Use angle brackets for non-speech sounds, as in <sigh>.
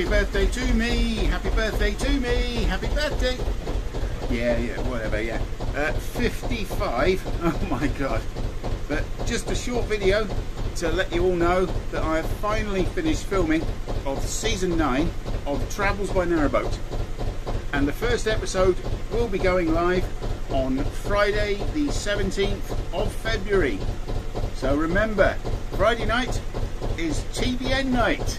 happy birthday to me, happy birthday to me, happy birthday. Yeah, yeah, whatever, yeah. Uh, 55, <laughs> oh my god. But just a short video to let you all know that I have finally finished filming of season 9 of Travels by Narrowboat. And the first episode will be going live on Friday the 17th of February. So remember, Friday night is TBN night.